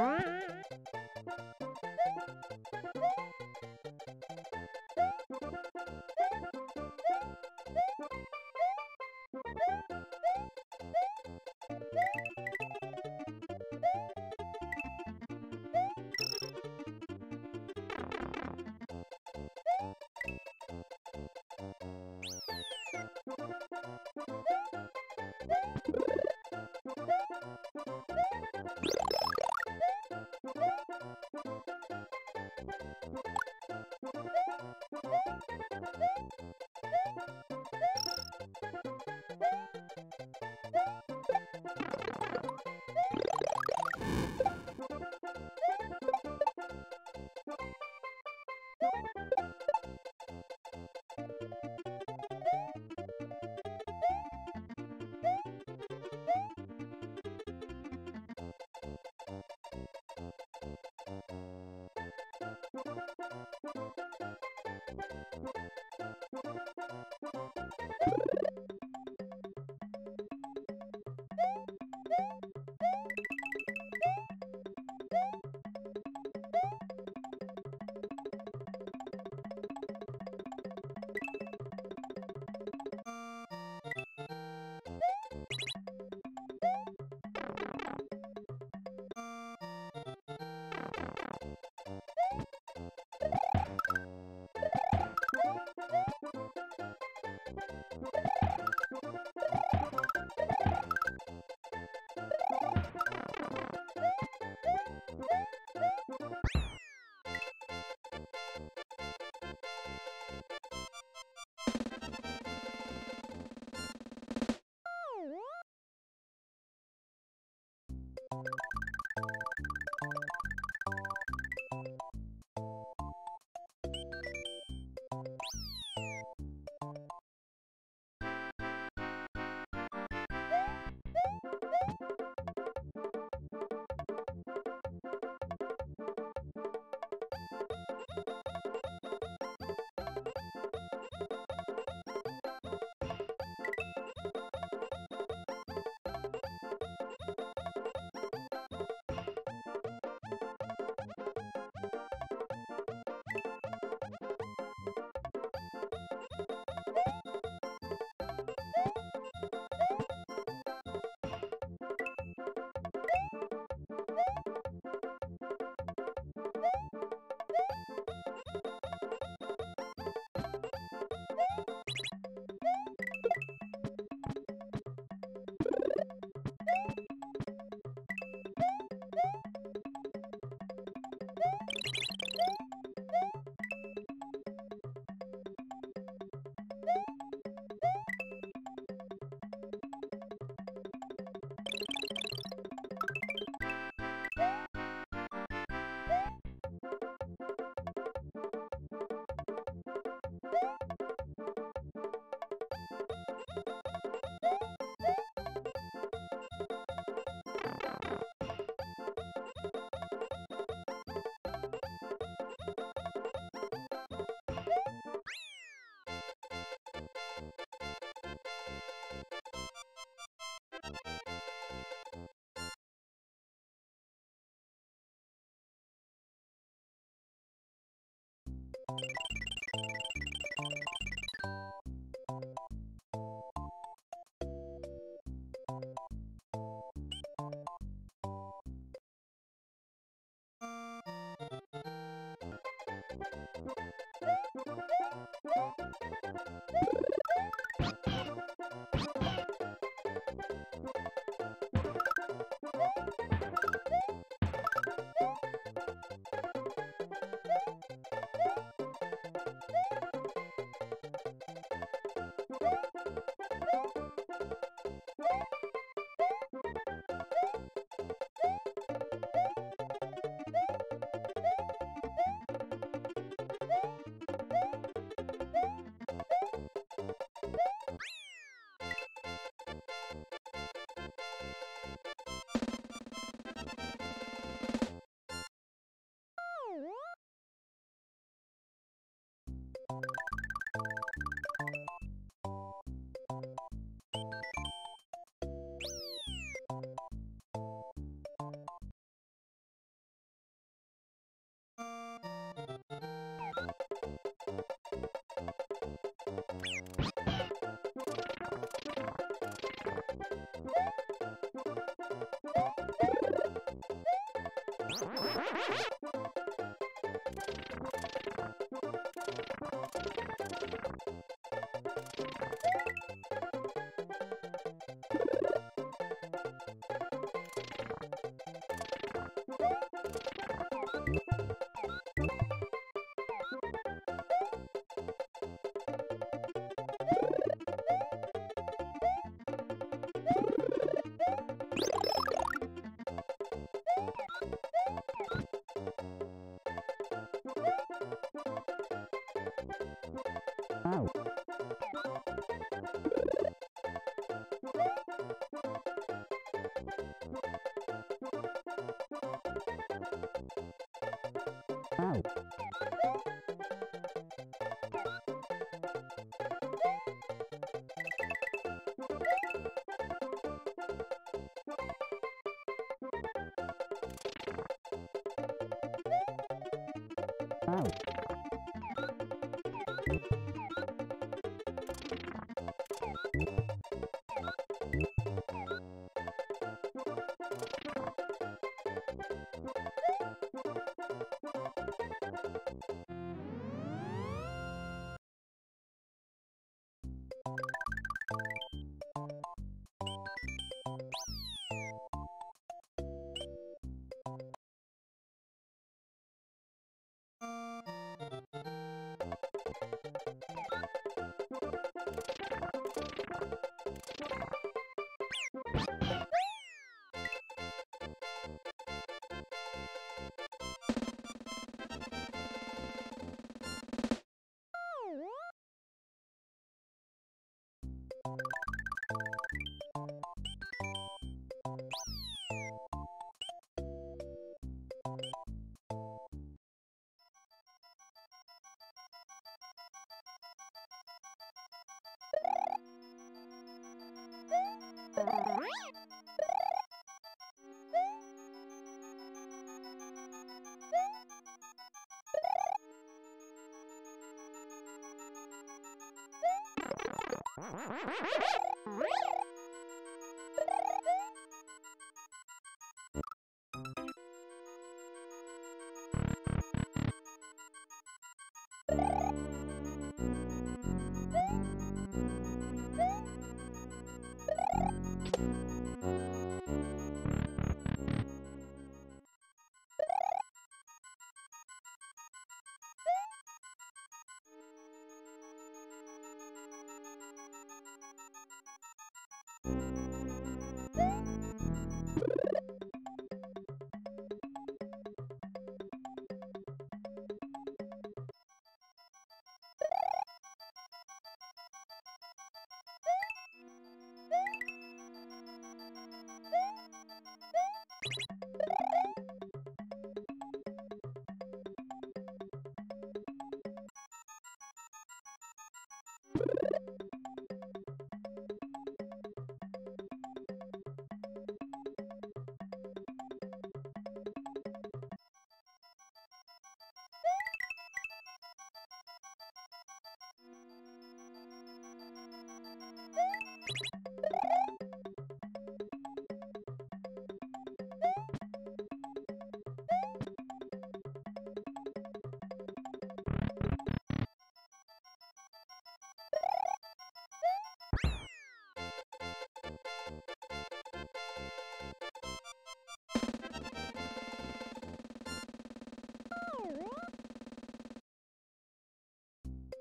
Ah! ハハハハ! Oh. you Ha ha ha ha!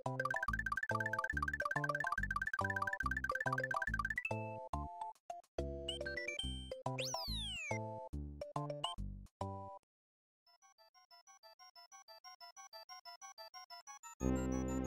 うん。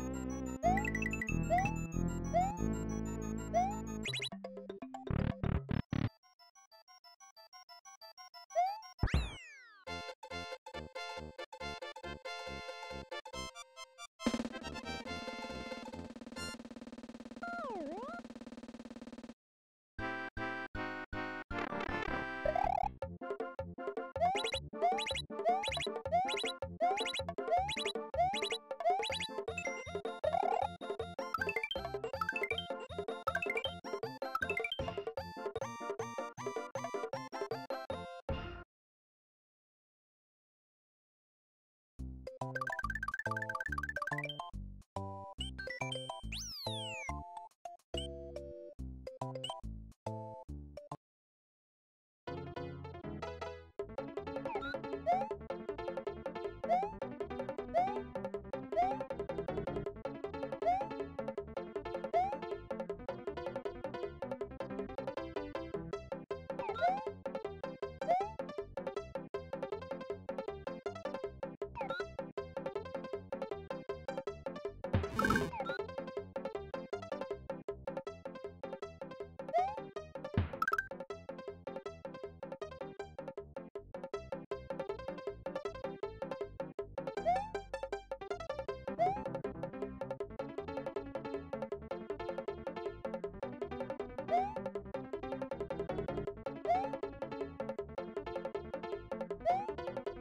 you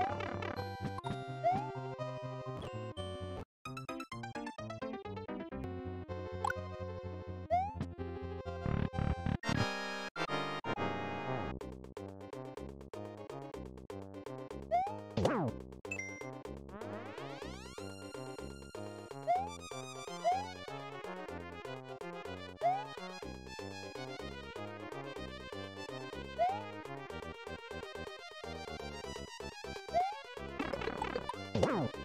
Yeah. Wow.